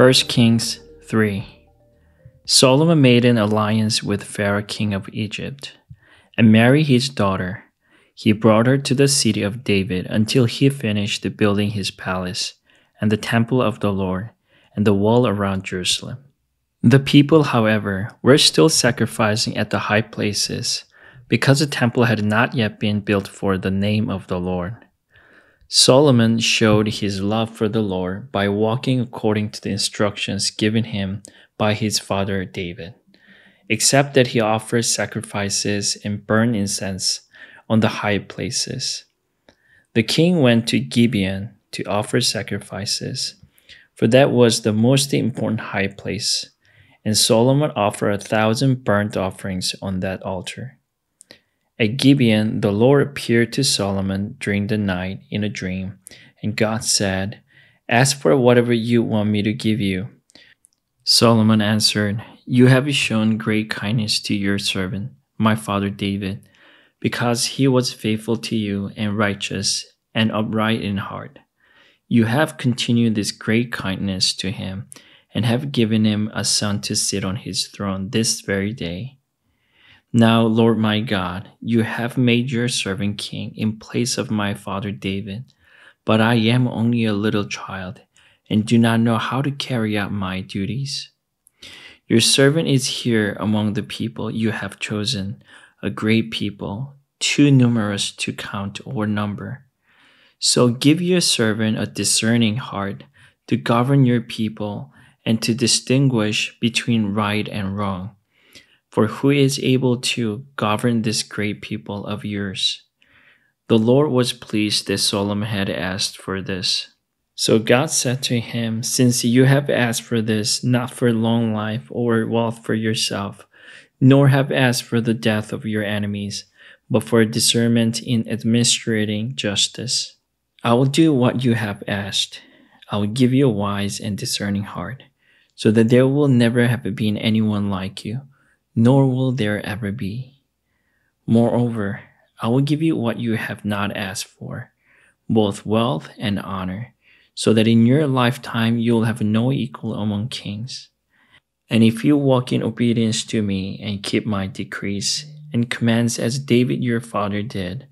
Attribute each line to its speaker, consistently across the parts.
Speaker 1: 1 Kings 3 Solomon made an alliance with Pharaoh king of Egypt and married his daughter. He brought her to the city of David until he finished building his palace and the temple of the Lord and the wall around Jerusalem. The people, however, were still sacrificing at the high places because the temple had not yet been built for the name of the Lord. Solomon showed his love for the Lord by walking according to the instructions given him by his father David, except that he offered sacrifices and burned incense on the high places. The king went to Gibeon to offer sacrifices, for that was the most important high place, and Solomon offered a thousand burnt offerings on that altar. At Gibeon, the Lord appeared to Solomon during the night in a dream, and God said, Ask for whatever you want me to give you. Solomon answered, You have shown great kindness to your servant, my father David, because he was faithful to you and righteous and upright in heart. You have continued this great kindness to him and have given him a son to sit on his throne this very day. Now, Lord my God, you have made your servant king in place of my father David, but I am only a little child and do not know how to carry out my duties. Your servant is here among the people you have chosen, a great people, too numerous to count or number. So give your servant a discerning heart to govern your people and to distinguish between right and wrong for who is able to govern this great people of yours? The Lord was pleased that Solomon had asked for this. So God said to him, Since you have asked for this, not for long life or wealth for yourself, nor have asked for the death of your enemies, but for discernment in administrating justice, I will do what you have asked. I will give you a wise and discerning heart, so that there will never have been anyone like you nor will there ever be. Moreover, I will give you what you have not asked for, both wealth and honor, so that in your lifetime you will have no equal among kings. And if you walk in obedience to me and keep my decrees and commands as David your father did,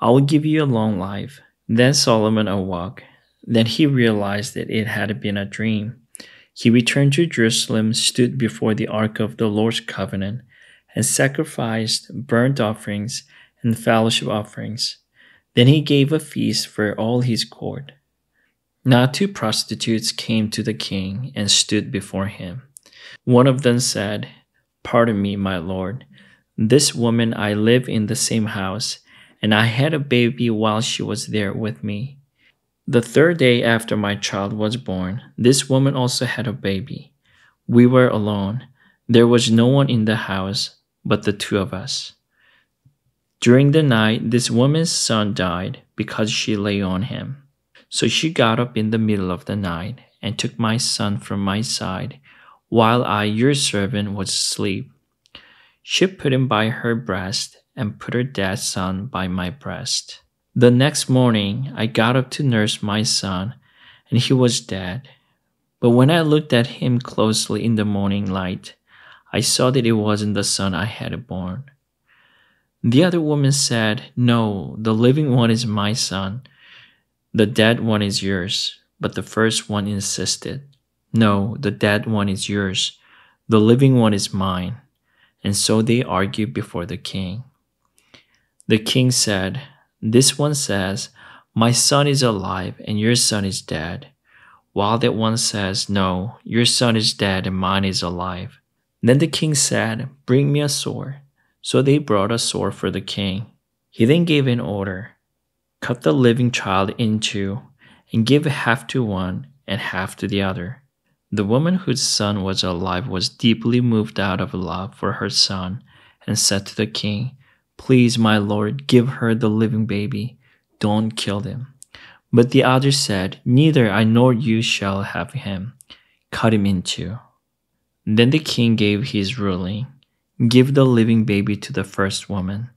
Speaker 1: I will give you a long life. Then Solomon awoke. Then he realized that it had been a dream he returned to Jerusalem, stood before the ark of the Lord's covenant, and sacrificed burnt offerings and fellowship offerings. Then he gave a feast for all his court. Now two prostitutes came to the king and stood before him. One of them said, Pardon me, my lord. This woman I live in the same house, and I had a baby while she was there with me. The third day after my child was born, this woman also had a baby. We were alone. There was no one in the house but the two of us. During the night, this woman's son died because she lay on him. So she got up in the middle of the night and took my son from my side while I, your servant, was asleep. She put him by her breast and put her dead son by my breast. The next morning, I got up to nurse my son, and he was dead. But when I looked at him closely in the morning light, I saw that it wasn't the son I had born. The other woman said, No, the living one is my son. The dead one is yours. But the first one insisted, No, the dead one is yours. The living one is mine. And so they argued before the king. The king said, this one says, My son is alive and your son is dead. While that one says, No, your son is dead and mine is alive. Then the king said, Bring me a sword. So they brought a sword for the king. He then gave an order Cut the living child in two, and give half to one and half to the other. The woman whose son was alive was deeply moved out of love for her son and said to the king, Please, my lord, give her the living baby. Don't kill him. But the other said, Neither I nor you shall have him. Cut him in two. Then the king gave his ruling Give the living baby to the first woman.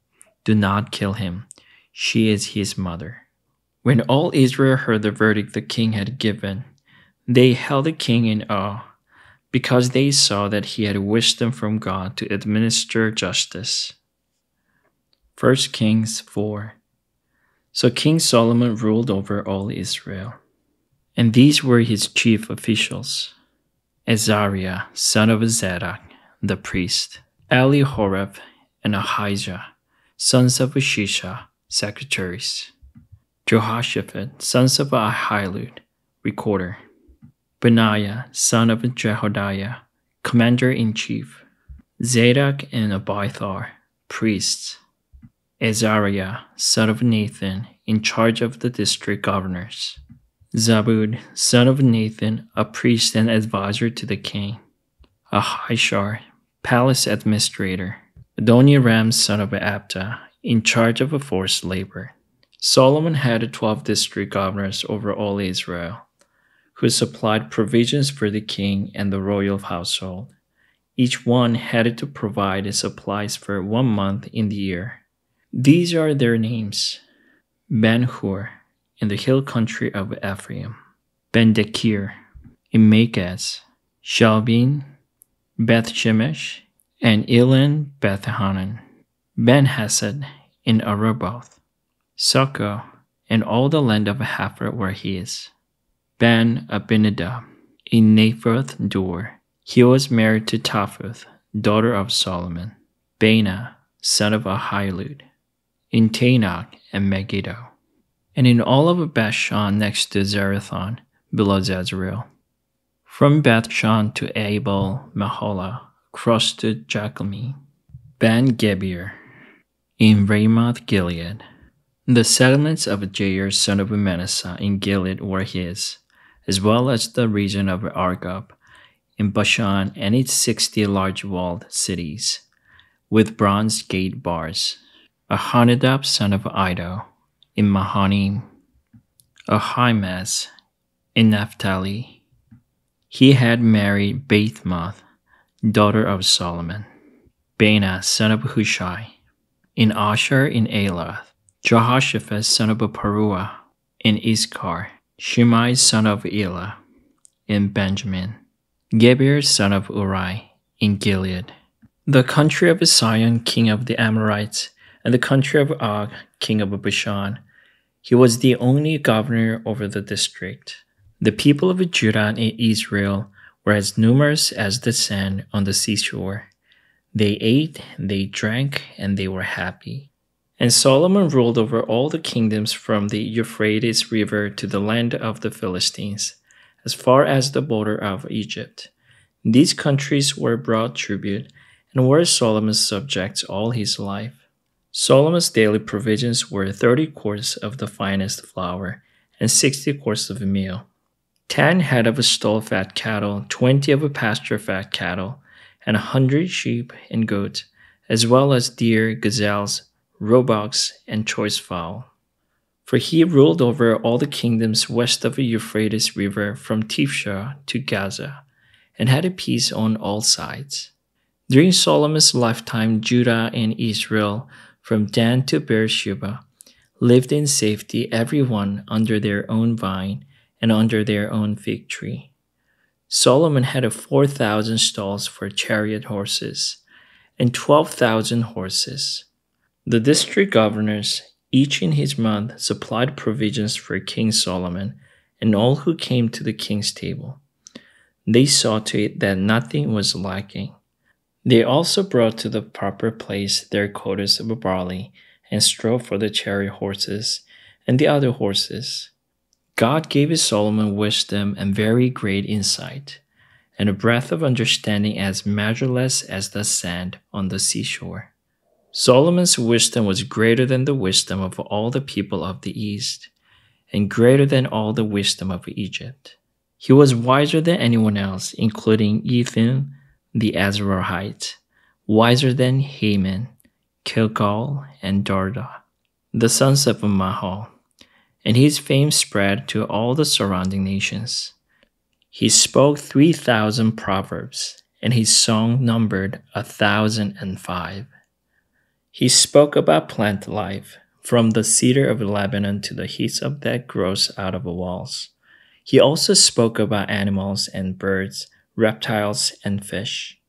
Speaker 1: Do not kill him. She is his mother. When all Israel heard the verdict the king had given, They held the king in awe because they saw that he had wisdom from God to administer justice. 1 Kings 4 So King Solomon ruled over all Israel. And these were his chief officials Azariah, son of Zadok, the priest, Elihoreph, and Ahijah, sons of Shisha, secretaries, Jehoshaphat, sons of Ahilud, recorder, Benaiah, son of Jehoiada, commander in chief, Zadok and Abiathar, priests, Azariah, son of Nathan, in charge of the district governors, Zabud, son of Nathan, a priest and advisor to the king, Ahishar, palace administrator, Adoniram, son of Abda, in charge of forced labor. Solomon had twelve district governors over all Israel, who supplied provisions for the king and the royal household. Each one had to provide supplies for one month in the year. These are their names Ben Hur, in the hill country of Ephraim, Ben Deker, in Makaz, Shaalbim, Beth Shemesh, and Elon Beth Hanan, Ben Hesed in Arubboth, Sokoh, and all the land of Hepher where he is, Ben Abinadab in Naphoth Dor. He was married to Taphath, daughter of Solomon, Baana, son of Ahilud, in Taanach and Megiddo and in all of Bashan next to Zarethan, below Jezreel. From Bethshan to Abel Meholah, across to Jokmeam, Ben Geber, in Ramoth Gilead. The settlements of Jair son of Manasseh in Gilead were his, as well as the region of Argob in Bashan and its sixty large walled cities, with bronze gate bars. Ahinadab son of Iddo in Mahanaim, Ahimaaz in Naphtali. He had married Basemath, daughter of Solomon, Baana, son of Hushai, in Asher in Aloth, Jehoshaphat, son of Paruah, in Issachar, Shimei, son of Elah, in Benjamin, Geber, son of Uri, in Gilead, the country of Sihon, king of the Amorites, and the country of Og, king of Bashan. He was the only governor over the district. The people of Judah and Israel were as numerous as the sand on the seashore. They ate, they drank, and they were happy. And Solomon ruled over all the kingdoms from the Euphrates River to the land of the Philistines, as far as the border of Egypt. These countries were brought tribute and were Solomon's subjects all his life. Solomon's daily provisions were 30 quarts of the finest flour and 60 quarts of meal, 10 head of a stall fat cattle, 20 of a pasture fat cattle, and a 100 sheep and goats, as well as deer, gazelles, roebucks, and choice fowl. For he ruled over all the kingdoms west of the Euphrates River from Tiphsah to Gaza, and had a peace on all sides. During Solomon's lifetime, Judah and Israel from Dan to Beersheba, lived in safety, everyone under their own vine and under their own fig tree. Solomon had 4,000 stalls for chariot horses and 12,000 horses. The district governors, each in his month, supplied provisions for King Solomon and all who came to the king's table. They saw to it that nothing was lacking. They also brought to the proper place their quotas of barley and straw for the chariot horses and the other horses. God gave Solomon wisdom and very great insight, and a breadth of understanding as measureless as the sand on the seashore. Solomon's wisdom was greater than the wisdom of all the people of the East, and greater than all the wisdom of Egypt. He was wiser than anyone else, including Ethan the Ezrahite, wiser than Heman, Kalkol, and Darda, the sons of Mahol, and his fame spread to all the surrounding nations. He spoke three thousand proverbs, and his song numbered a thousand and five. He spoke about plant life, from the cedar of Lebanon to the hyssop that grows out of the walls. He also spoke about animals and birds, reptiles and fish.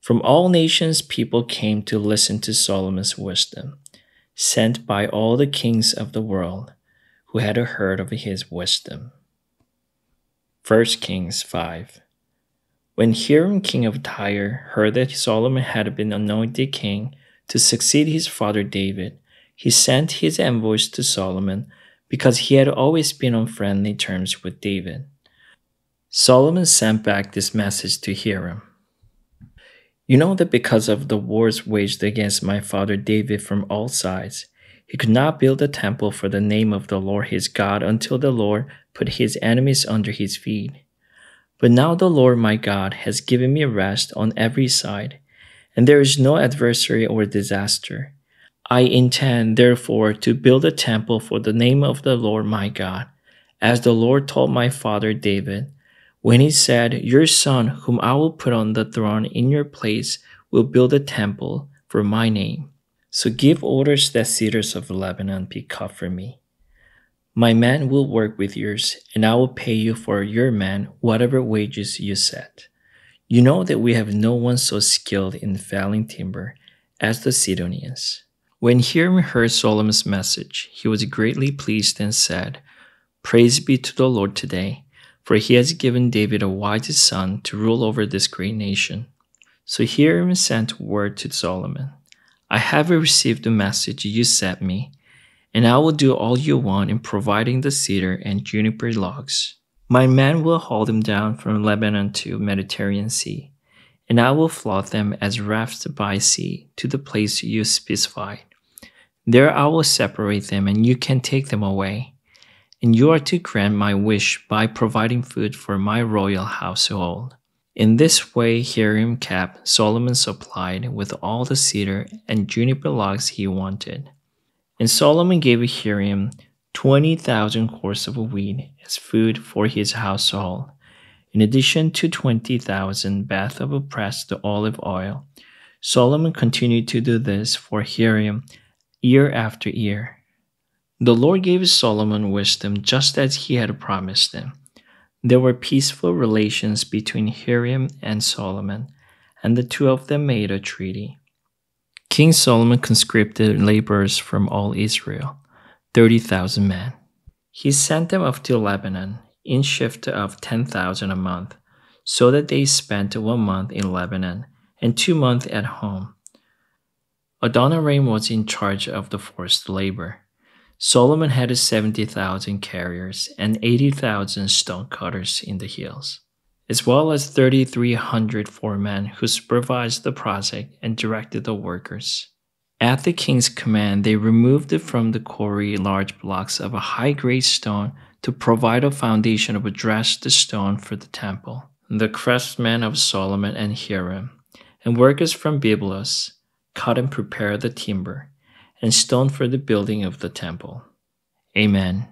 Speaker 1: From all nations, people came to listen to Solomon's wisdom, sent by all the kings of the world who had heard of his wisdom. 1 Kings 5 When Hiram, king of Tyre, heard that Solomon had been anointed king to succeed his father David, he sent his envoys to Solomon because he had always been on friendly terms with David. Solomon sent back this message to Hiram You know that because of the wars waged against my father David from all sides, he could not build a temple for the name of the Lord his God until the Lord put his enemies under his feet. But now the Lord my God has given me rest on every side, and there is no adversary or disaster. I intend, therefore, to build a temple for the name of the Lord my God, as the Lord told my father David, when he said, Your son, whom I will put on the throne in your place, will build a temple for my name. So give orders that cedars of Lebanon be cut for me. My men will work with yours, and I will pay you for your men whatever wages you set. You know that we have no one so skilled in felling timber as the Sidonians. When Hiram heard Solomon's message, he was greatly pleased and said, Praise be to the Lord today, for he has given David a wise son to rule over this great nation. So Hiram sent word to Solomon I have received the message you sent me, and I will do all you want in providing the cedar and juniper logs. My men will haul them down from Lebanon to Mediterranean Sea, and I will float them as rafts by sea to the place you specified. There I will separate them, and you can take them away. And you are to grant my wish by providing food for my royal household. In this way, Hiram kept Solomon supplied with all the cedar and juniper logs he wanted. And Solomon gave Hiram 20,000 cors of wheat as food for his household, in addition to 20,000 baths of pressed olive oil. Solomon continued to do this for Hiram year after year. The Lord gave Solomon wisdom just as he had promised him. There were peaceful relations between Hiram and Solomon, and the two of them made a treaty. King Solomon conscripted laborers from all Israel, 30,000 men. He sent them up to Lebanon in shift of 10,000 a month, so that they spent one month in Lebanon and two months at home Adoniram was in charge of the forced labor. Solomon had 70,000 carriers and 80,000 stonecutters in the hills, as well as 3,300 foremen who supervised the project and directed the workers. At the king's command, they removed from the quarry large blocks of a high grade stone to provide a foundation of dressed stone for the temple. The craftsmen of Solomon and Hiram, and workers from Byblos, cut and prepared the timber, and stone for the building of the temple. Amen.